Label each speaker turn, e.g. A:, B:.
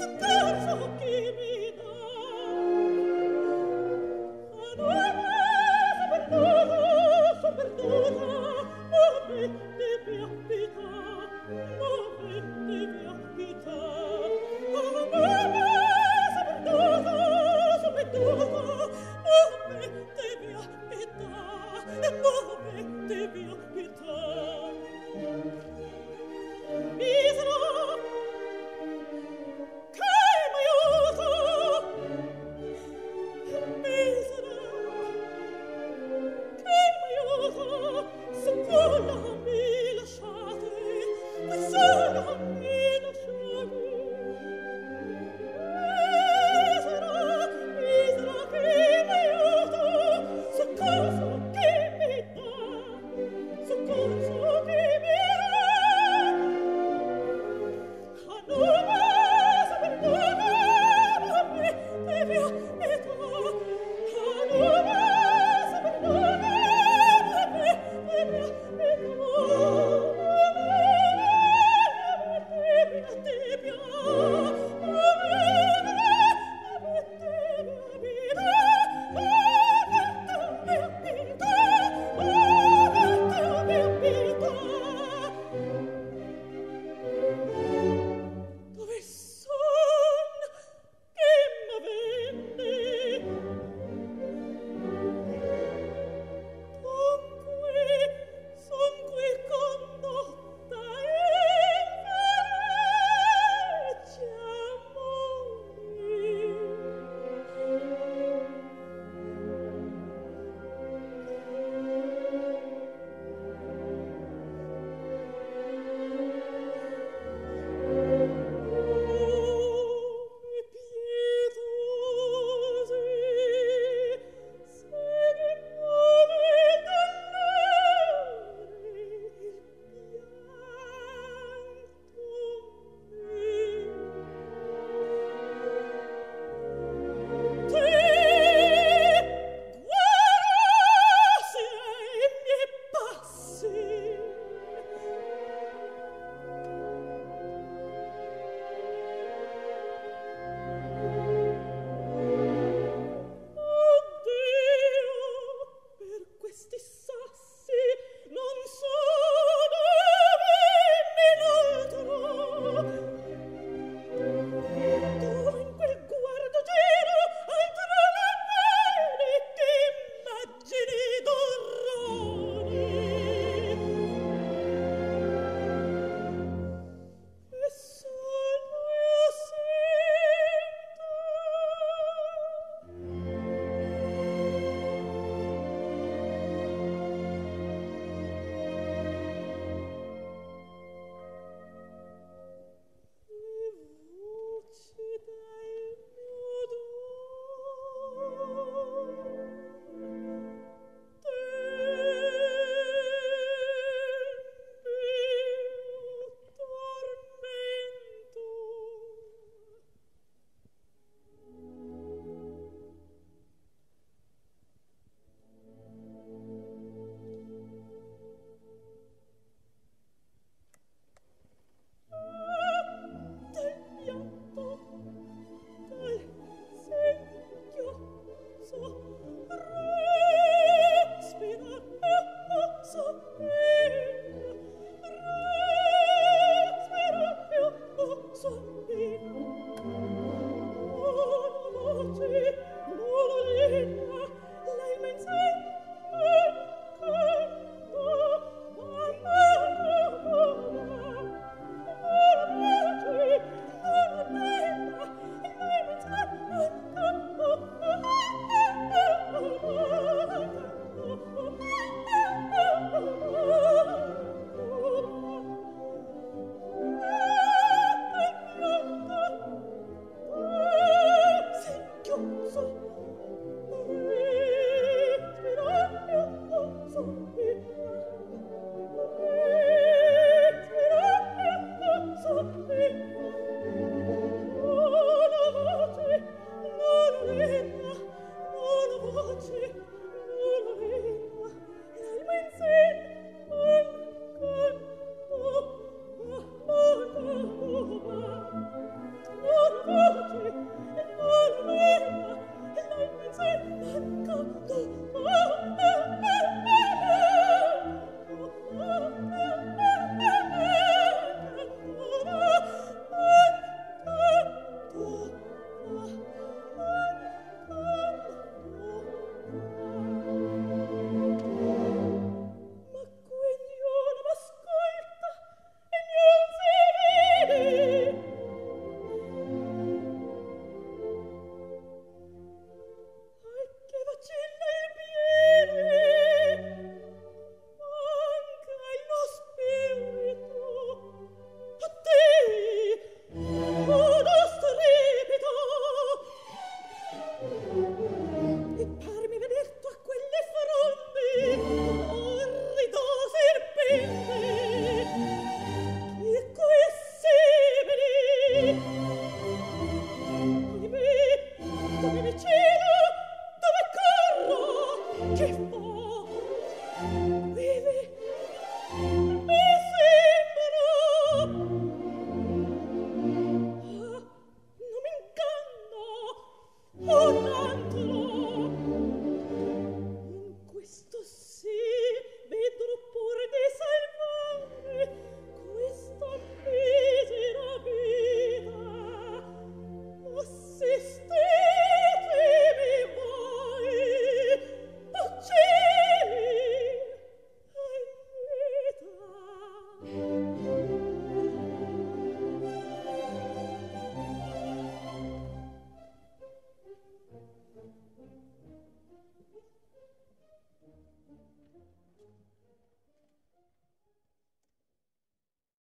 A: It's